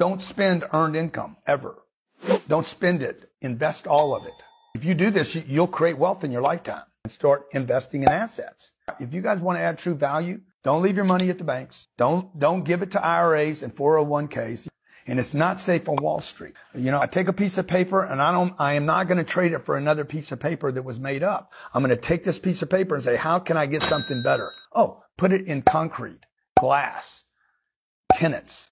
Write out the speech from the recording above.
Don't spend earned income ever. Don't spend it. Invest all of it. If you do this, you'll create wealth in your lifetime and start investing in assets. If you guys want to add true value, don't leave your money at the banks. Don't, don't give it to IRAs and 401ks. And it's not safe on Wall Street. You know, I take a piece of paper and I don't, I am not going to trade it for another piece of paper that was made up. I'm going to take this piece of paper and say, how can I get something better? Oh, put it in concrete, glass, tenants,